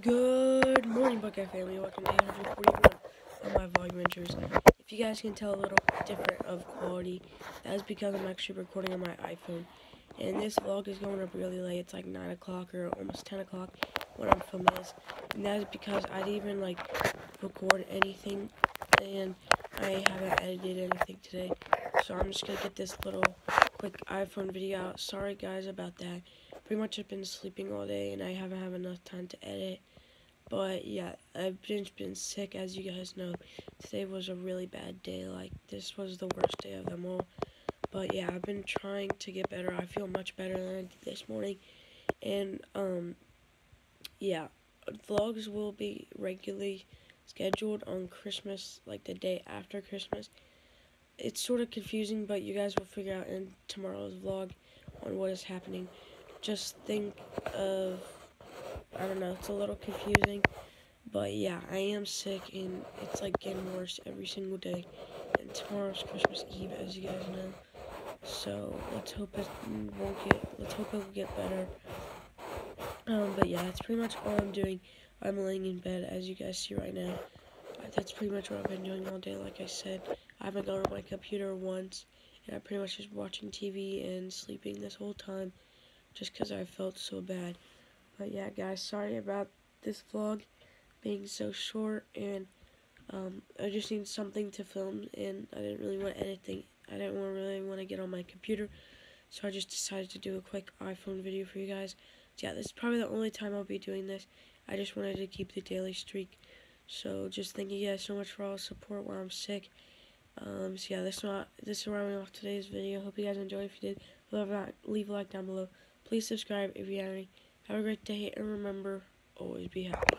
Good morning, Buckeye family. Welcome to 841 of my vlog adventures. If you guys can tell a little different of quality, that is because I'm actually recording on my iPhone. And this vlog is going up really late. It's like 9 o'clock or almost 10 o'clock when I'm filming this. And that is because I didn't even like record anything and I haven't edited anything today. So I'm just going to get this little quick iPhone video out. Sorry guys about that pretty much I've been sleeping all day and I haven't had enough time to edit. But yeah, I've just been sick as you guys know. Today was a really bad day. Like this was the worst day of them all. But yeah, I've been trying to get better. I feel much better than I did this morning. And um yeah, vlogs will be regularly scheduled on Christmas, like the day after Christmas. It's sort of confusing, but you guys will figure out in tomorrow's vlog on what is happening just think of, I don't know, it's a little confusing. But yeah, I am sick and it's like getting worse every single day. And tomorrow's Christmas Eve, as you guys know. So let's hope it won't get, let's hope it will get better. Um, but yeah, that's pretty much all I'm doing. I'm laying in bed, as you guys see right now. That's pretty much what I've been doing all day, like I said. I haven't gone on my computer once, and I'm pretty much just watching TV and sleeping this whole time just because I felt so bad. But yeah, guys, sorry about this vlog being so short, and um, I just need something to film, and I didn't really want anything. I didn't really want to get on my computer, so I just decided to do a quick iPhone video for you guys. So yeah, this is probably the only time I'll be doing this. I just wanted to keep the daily streak. So just thank you guys so much for all the support while I'm sick. Um, so yeah, this is not this is I'm off today's video. Hope you guys enjoyed. If you did, leave a, leave a like down below. Please subscribe if you have any. Have a great day, and remember, always be happy.